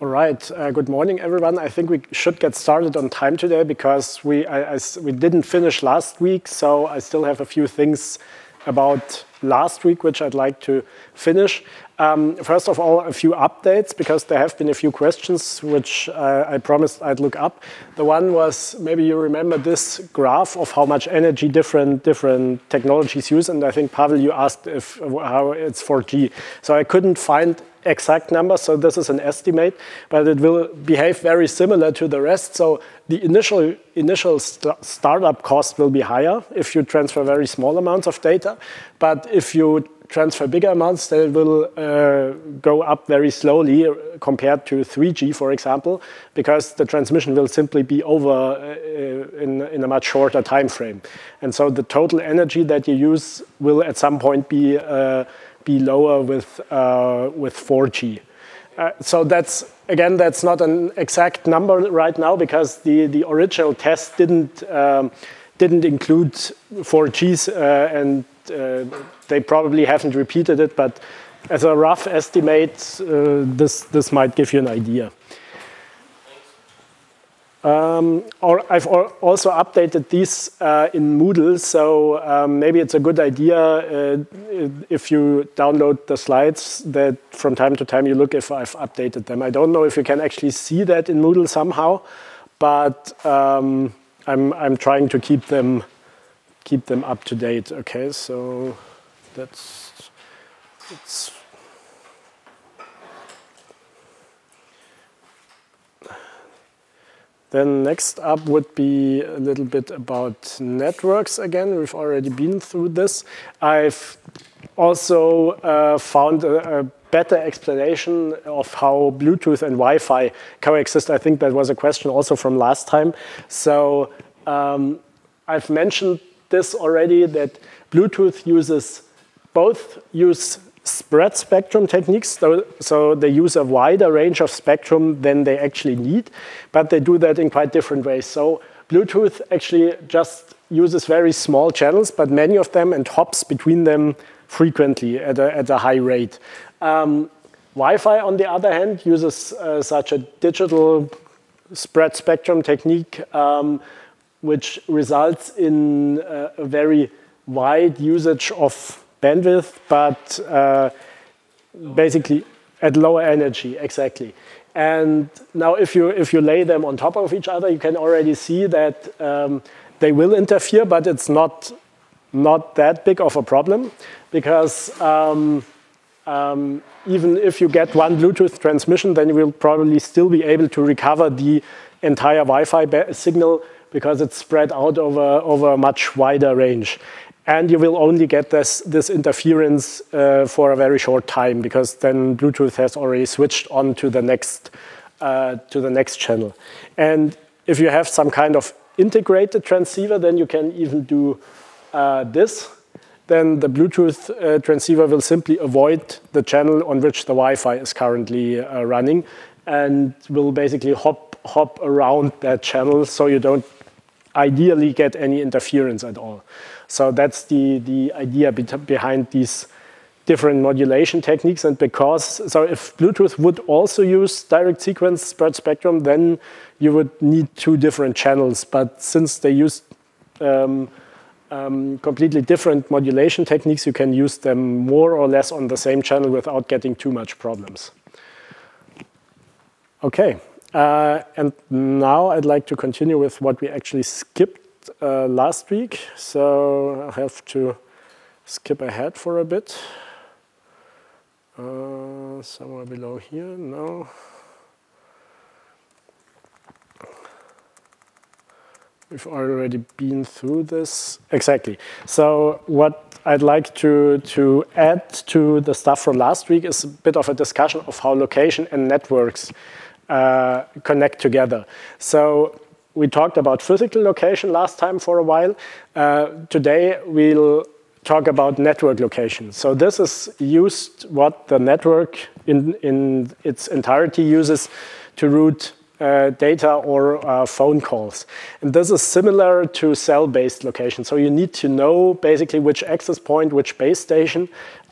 All right. Uh, good morning, everyone. I think we should get started on time today because we I, I, we didn't finish last week, so I still have a few things about last week which I'd like to finish. Um, first of all, a few updates because there have been a few questions which uh, I promised I'd look up. The one was maybe you remember this graph of how much energy different different technologies use, and I think Pavel, you asked if how it's 4G. So I couldn't find exact numbers, so this is an estimate, but it will behave very similar to the rest. So the initial initial st startup cost will be higher if you transfer very small amounts of data, but if you transfer bigger amounts, they will uh, go up very slowly compared to 3G, for example, because the transmission will simply be over uh, in, in, a much shorter time frame. And so the total energy that you use will at some point be, uh, be lower with, uh, with 4G. Uh, so that's, again, that's not an exact number right now because the, the original test didn't, um, didn't include 4Gs uh, and uh, they probably haven't repeated it, but as a rough estimate, uh, this, this might give you an idea. Um, or I've also updated these uh, in Moodle, so um, maybe it's a good idea uh, if you download the slides that from time to time you look if I've updated them. I don't know if you can actually see that in Moodle somehow, but um, I'm, I'm trying to keep them keep them up to date. Okay, so that's it's Then next up would be a little bit about networks again. We've already been through this. I've also uh, found a, a, better explanation of how Bluetooth and Wi-Fi coexist. I think that was a question also from last time. So um, I've mentioned this already that Bluetooth uses both use spread spectrum techniques, so, so, they use a wider range of spectrum than they actually need, but they do that in quite different ways. So Bluetooth actually just uses very small channels, but many of them and hops between them frequently at a, at a high rate. Um, Wi-Fi, on the other hand, uses uh, such a digital spread spectrum technique um, which results in uh, a very wide usage of bandwidth, but uh, basically at lower energy, exactly. And now if you, if you lay them on top of each other, you can already see that um, they will interfere, but it's not, not that big of a problem because um, um, even if you get one Bluetooth transmission, then you will probably still be able to recover the entire Wi-Fi signal because it's spread out over, over a much wider range. And you will only get this, this interference uh, for a very short time because then Bluetooth has already switched on to the next, uh, to the next channel. And if you have some kind of integrated transceiver, then you can even do uh, this. Then the Bluetooth uh, transceiver will simply avoid the channel on which the Wi-Fi is currently uh, running and will basically hop hop around that channel so you don't ideally get any interference at all. So that's the, the idea behind these different modulation techniques. And because, so if Bluetooth would also use direct sequence spread spectrum, then you would need two different channels. But since they use um, um, completely different modulation techniques, you can use them more or less on the same channel without getting too much problems. Okay. Uh, and now I'd like to continue with what we actually skipped uh, last week. So I have to skip ahead for a bit. Uh, somewhere below here, no. We've already been through this. Exactly. So what I'd like to, to add to the stuff from last week is a bit of a discussion of how location and networks uh, connect together. So we talked about physical location last time for a while. Uh, today we'll talk about network location. So this is used what the network in, in its entirety uses to route uh, data or uh, phone calls. And this is similar to cell-based location. So you need to know basically which access point, which base station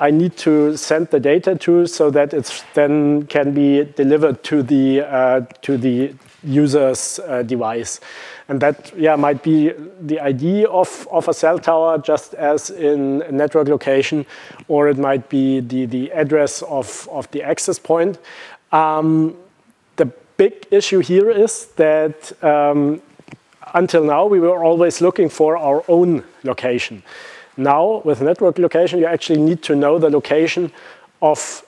I need to send the data to so that it then can be delivered to the, uh, to the user's uh, device. And that yeah, might be the ID of, of a cell tower, just as in network location, or it might be the, the address of, of the access point. Um, the big issue here is that um, until now, we were always looking for our own location. Now, with network location, you actually need to know the location of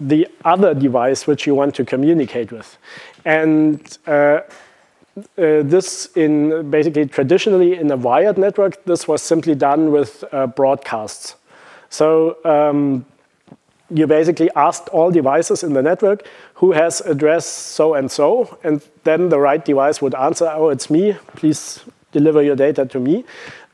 the other device which you want to communicate with. And uh, uh, this in basically traditionally in a wired network, this was simply done with uh, broadcasts. So um, you basically asked all devices in the network who has address so and so, and then the right device would answer, oh, it's me, please deliver your data to me.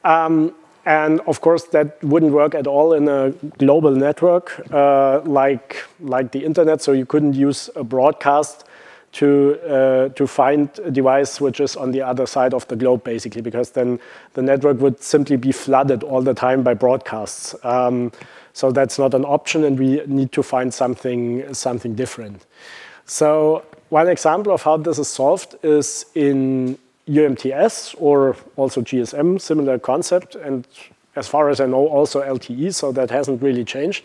Um, and of course, that wouldn't work at all in a global network uh, like, like the internet, so you couldn't use a broadcast to, uh, to find a device which is on the other side of the globe, basically, because then the network would simply be flooded all the time by broadcasts. Um, so that's not an option, and we need to find something, something different. So one example of how this is solved is in UMTS or also GSM, similar concept, and as far as I know, also LTE, so that hasn't really changed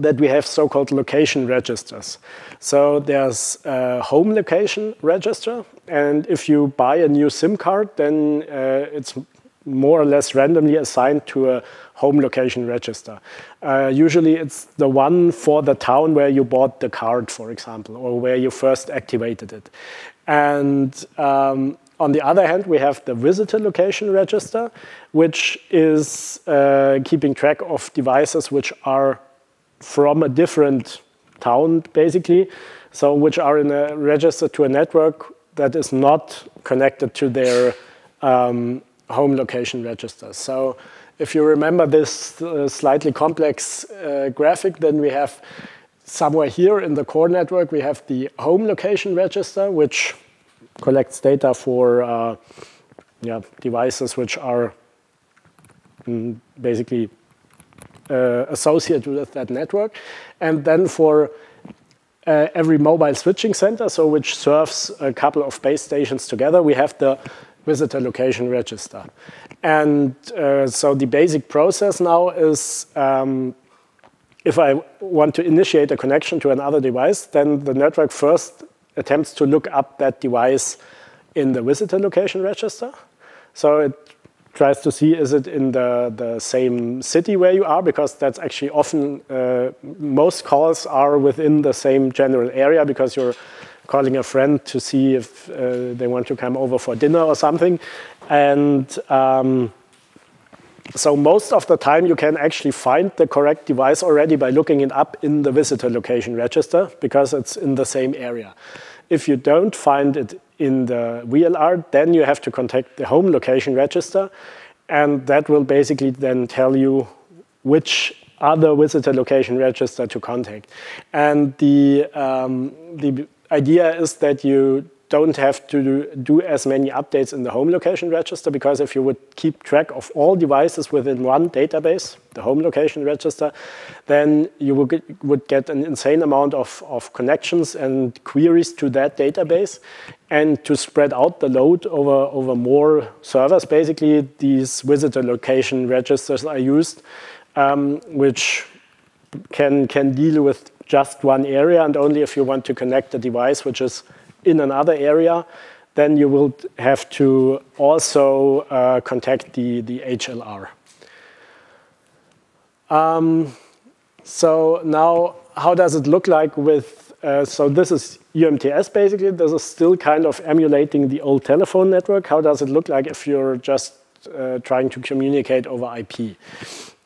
that we have so-called location registers. So there's a home location register, and if you buy a new SIM card, then uh, it's more or less randomly assigned to a home location register. Uh, usually it's the one for the town where you bought the card, for example, or where you first activated it. And um, on the other hand, we have the visitor location register, which is uh, keeping track of devices which are from a different town, basically, so which are in a register to a network that is not connected to their um, home location register. So if you remember this uh, slightly complex uh, graphic, then we have somewhere here in the core network, we have the home location register, which collects data for uh, yeah, devices which are mm, basically uh, associated with that network. And then for uh, every mobile switching center, so which serves a couple of base stations together, we have the visitor location register. And uh, so the basic process now is um, if I want to initiate a connection to another device, then the network first attempts to look up that device in the visitor location register. So it tries to see is it in the, the same city where you are, because that's actually often, uh, most calls are within the same general area because you're calling a friend to see if uh, they want to come over for dinner or something. And um, so most of the time you can actually find the correct device already by looking it up in the visitor location register because it's in the same area. If you don't find it in the VLR, then you have to contact the home location register, and that will basically then tell you which other visitor location register to contact. And the, um, the idea is that you don't have to do as many updates in the home location register because if you would keep track of all devices within one database, the home location register, then you would get, would get an insane amount of, of connections and queries to that database. And to spread out the load over, over more servers, basically, these visitor location registers are used, um, which can, can deal with just one area and only if you want to connect a device which is in another area, then you will have to also uh, contact the, the HLR. Um, so now, how does it look like with, uh, so this is UMTS basically, this is still kind of emulating the old telephone network. How does it look like if you're just uh, trying to communicate over IP?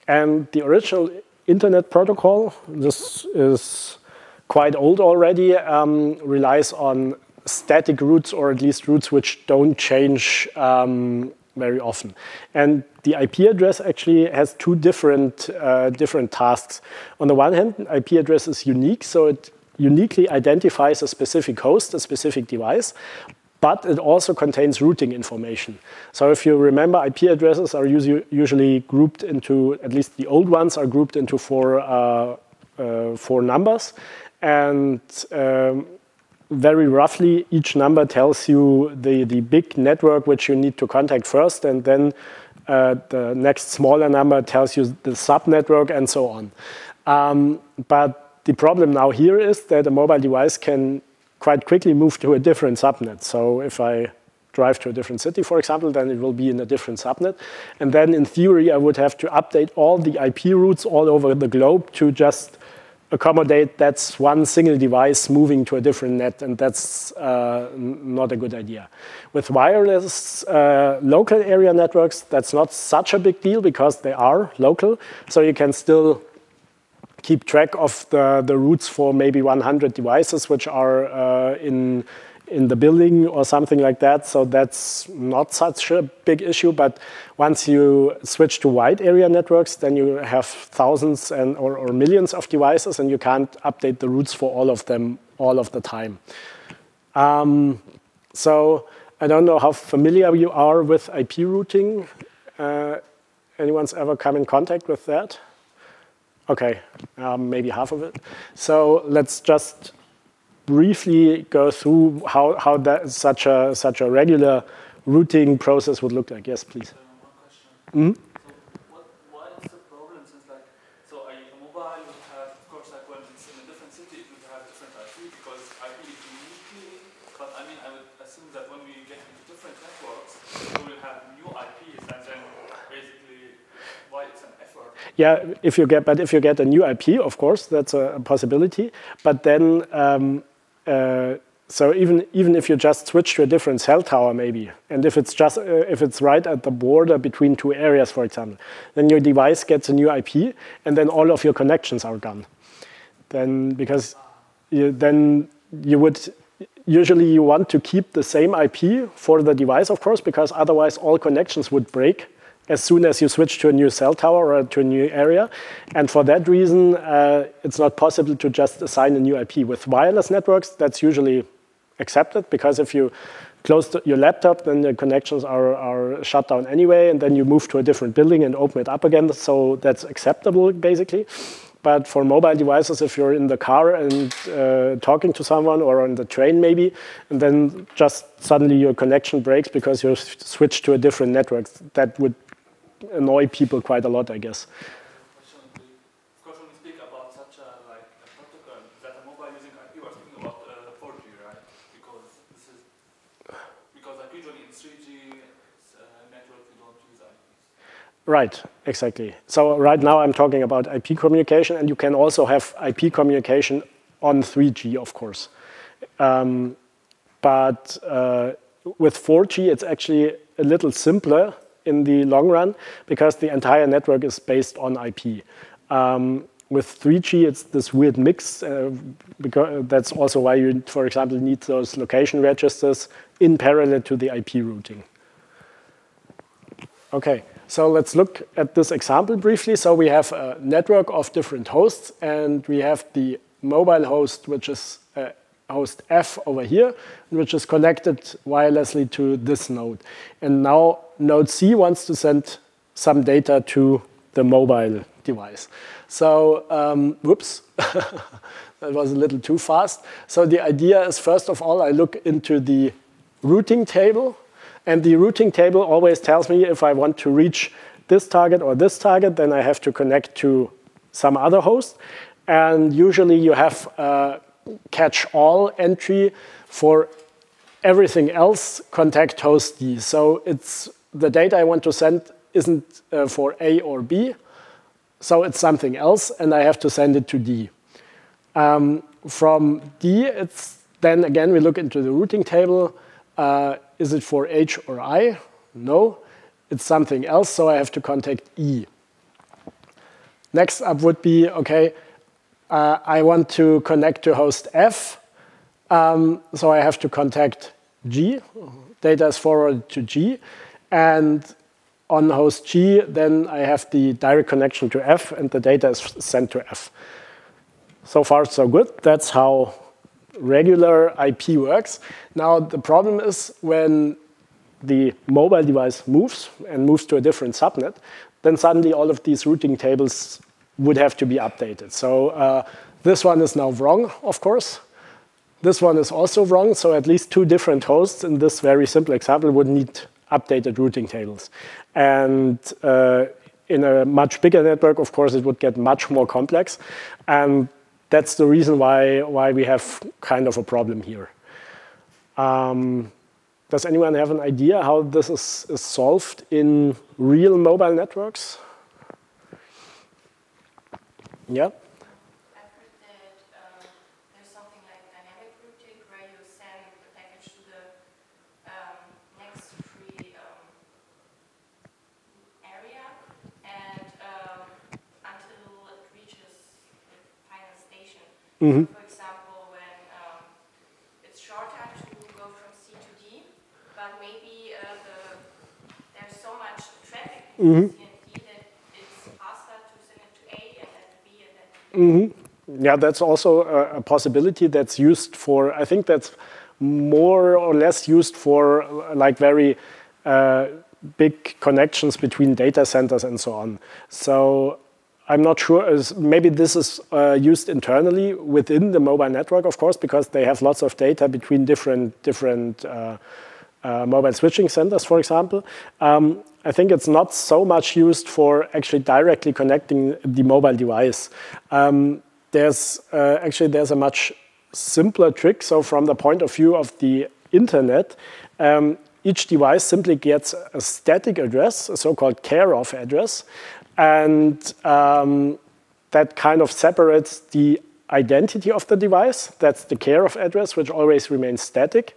And the original internet protocol, this is quite old already, um, relies on static routes or at least routes which don't change um, very often. And the IP address actually has two different, uh, different tasks. On the one hand, IP address is unique, so it uniquely identifies a specific host, a specific device. But it also contains routing information. So if you remember, IP addresses are usually grouped into, at least the old ones are grouped into four, uh, uh, four numbers. And um, very roughly, each number tells you the, the big network which you need to contact first, and then uh, the next smaller number tells you the subnetwork and so on. Um, but the problem now here is that a mobile device can quite quickly move to a different subnet. So if I drive to a different city, for example, then it will be in a different subnet. And then in theory, I would have to update all the IP routes all over the globe to just accommodate that's one single device moving to a different net, and that's uh, not a good idea. With wireless uh, local area networks, that's not such a big deal because they are local, so you can still keep track of the, the routes for maybe 100 devices which are uh, in, in the building or something like that. So that's not such a big issue. But once you switch to wide area networks, then you have thousands and, or, or millions of devices and you can't update the routes for all of them all of the time. Um, so I don't know how familiar you are with IP routing. Uh, anyone's ever come in contact with that? Okay, um, maybe half of it. So let's just briefly go through how, how that, such, a, such a regular routing process would look like. Yes, please. Mm -hmm. Yeah, if you get, but if you get a new IP, of course, that's a, possibility. But then, um, uh, so even even if you just switch to a different cell tower, maybe, and if it's just uh, if it's right at the border between two areas, for example, then your device gets a new IP, and then all of your connections are gone. Then because you, then you would usually you want to keep the same IP for the device, of course, because otherwise all connections would break as soon as you switch to a new cell tower or to a new area. And for that reason, uh, it's not possible to just assign a new IP. With wireless networks, that's usually accepted because if you close your laptop, then the connections are, are shut down anyway, and then you move to a different building and open it up again. So that's acceptable, basically. But for mobile devices, if you're in the car and uh, talking to someone or on the train maybe, and then just suddenly your connection breaks because you switched to a different network, that would annoy people quite a lot, I guess. Right, exactly. So right now I'm talking about IP communication, and you can also have IP communication on 3G, of course. Um, but uh, with 4G, it's actually a little simpler in the long run because the entire network is based on IP. Um, with 3G, it's this weird mix. Uh, because that's also why you, for example, need those location registers in parallel to the IP routing. Okay, so let's look at this example briefly. So we have a network of different hosts, and we have the mobile host, which is uh, host F over here, which is connected wirelessly to this node. And now node C wants to send some data to the mobile device. So, um, whoops, that was a little too fast. So the idea is, first of all, I look into the routing table. And the routing table always tells me if I want to reach this target or this target, then I have to connect to some other host. And usually you have uh, catch-all entry for everything else contact host D. So it's the data I want to send isn't uh, for A or B, so it's something else, and I have to send it to D. Um, from D, it's then again we look into the routing table. Uh, is it for H or I? No, it's something else, so I have to contact E. Next up would be okay uh, I want to connect to host F, um, so I have to contact G. Data is forwarded to G. And on host G, then I have the direct connection to F, and the data is sent to F. So far, so good. That's how regular IP works. Now, the problem is when the mobile device moves and moves to a different subnet, then suddenly all of these routing tables would have to be updated. So uh, this one is now wrong, of course. This one is also wrong, so at least two different hosts in this very simple example would need updated routing tables. And uh, in a much bigger network, of course, it would get much more complex. And that's the reason why, why we have kind of a problem here. Um, does anyone have an idea how this is, is solved in real mobile networks? Yeah? Mm -hmm. For example, when um, it's shorter to go from C to D, but maybe uh, the, there's so much traffic in mm -hmm. C and D that it's faster to send it to A and then to B and then to mm -hmm. Yeah, that's also a, a, possibility that's used for, I think that's more or less used for like very uh, big connections between data centers and so on. So I'm not sure. Maybe this is uh, used internally within the mobile network, of course, because they have lots of data between different different uh, uh, mobile switching centers, for example. Um, I think it's not so much used for actually directly connecting the mobile device. Um, there's uh, actually there's a much simpler trick. So from the point of view of the internet, um, each device simply gets a static address, a so-called care of address, and um, that kind of separates the identity of the device, that's the care of address, which always remains static,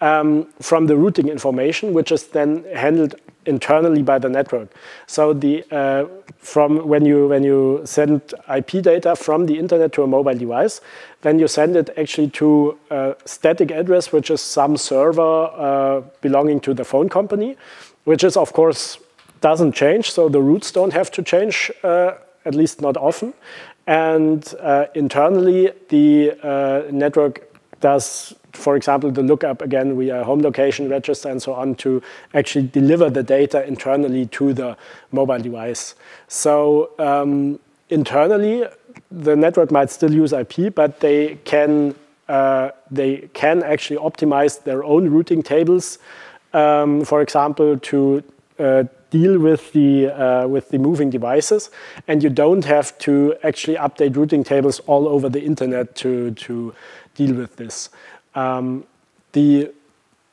um, from the routing information, which is then handled internally by the network. So the, uh, from when you, when you send IP data from the internet to a mobile device, then you send it actually to a static address, which is some server uh, belonging to the phone company, which is of course doesn't change, so the routes don't have to change, uh, at least not often. And uh, internally, the uh, network does, for example, the lookup again via home location register and so on to actually deliver the data internally to the mobile device. So um, internally, the network might still use IP, but they can uh, they can actually optimize their own routing tables, um, for example, to uh, deal with the, uh, with the moving devices. And you don't have to actually update routing tables all over the internet to, to deal with this. Um, the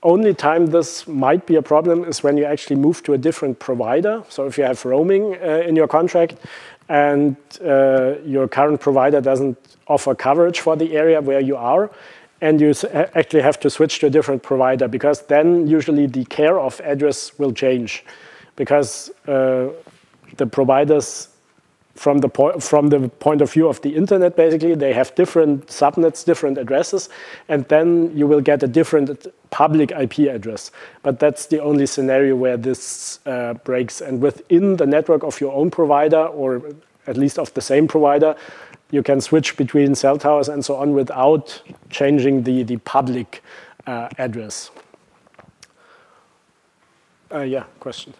only time this might be a problem is when you actually move to a different provider. So if you have roaming uh, in your contract and uh, your current provider doesn't offer coverage for the area where you are, and you actually have to switch to a different provider because then usually the care of address will change because uh, the providers from the, from the point of view of the internet, basically, they have different subnets, different addresses, and then you will get a different public IP address. But that's the only scenario where this uh, breaks. And within the network of your own provider, or at least of the same provider, you can switch between cell towers and so on without changing the, the public uh, address. Uh, yeah, question.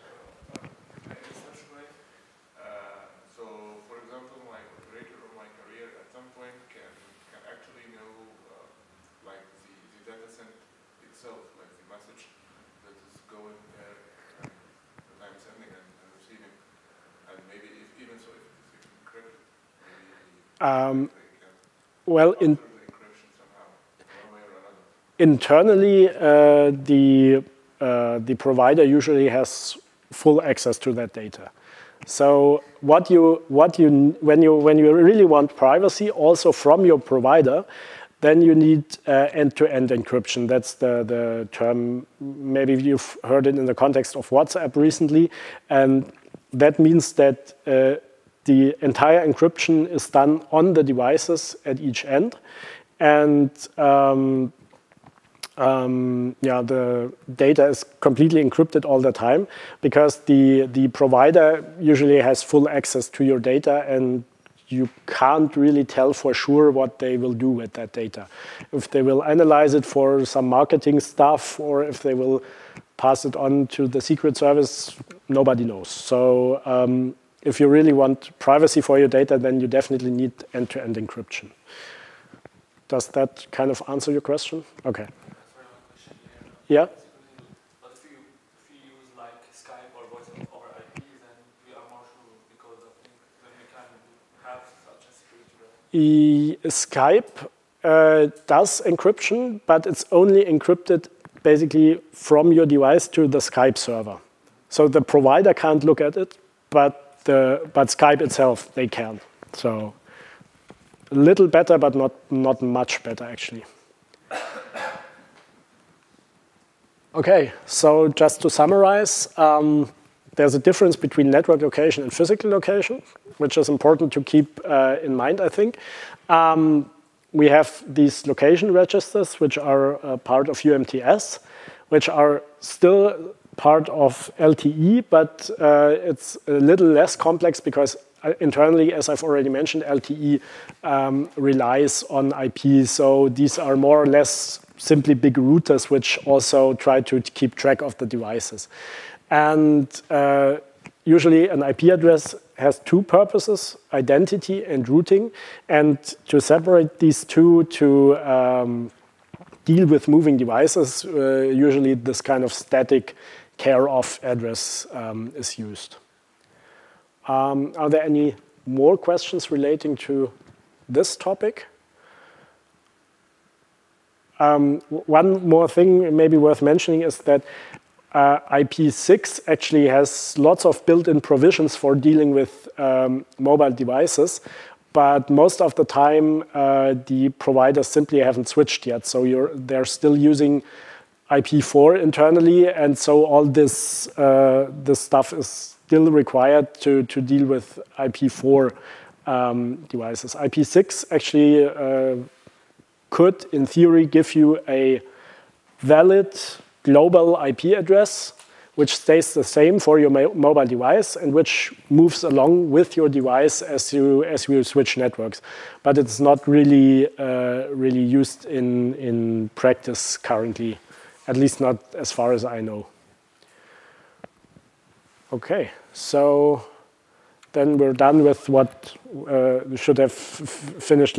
Um, well, in, internally, uh, the, uh, the provider usually has full access to that data. So what you, what you, when, you, when you really want privacy also from your provider, then you need uh, end-to-end uh, -end encryption. That's the, the term, maybe you've heard it in the context of WhatsApp recently. And that means that uh, the entire encryption is done on the devices at each end. And um, um, yeah, the data is completely encrypted all the time because the, the provider usually has full access to your data and you can't really tell for sure what they will do with that data. If they will analyze it for some marketing stuff or if they will pass it on to the Secret Service, nobody knows. So um, if you really want privacy for your data, then you definitely need end-to-end -end encryption. Does that kind of answer your question? Okay. Yeah? Skype uh, does encryption, but it's only encrypted basically from your device to the Skype server. So the provider can't look at it, but, the, but Skype itself, they can. So a little better, but not, not much better, actually. Okay, so just to summarize, um, there's a difference between network location and physical location, which is important to keep uh, in mind, I think. Um, we have these location registers, which are uh, part of UMTS, which are still part of LTE, but uh, it's a little less complex because uh, internally, as I've already mentioned, LTE um, relies on IP. So these are more or less simply big routers, which also try to keep track of the devices. And uh, usually an IP address has two purposes, identity and routing. And to separate these two to um, deal with moving devices, uh, usually this kind of static care of address um, is used. Um, are there any more questions relating to this topic? Um, one more thing maybe worth mentioning is that uh, IP6 actually has lots of built-in provisions for dealing with um, mobile devices, but most of the time uh, the providers simply haven't switched yet. So they're still using IP4 internally, and so all this, uh, this stuff is still required to, to deal with IP4 um, devices. IP6 actually uh, could, in theory, give you a valid global IP address, which stays the same for your mobile device and which moves along with your device as you as you switch networks. But it's not really uh, really used in in practice currently, at least not as far as I know. Okay, so then we're done with what uh, should have finished.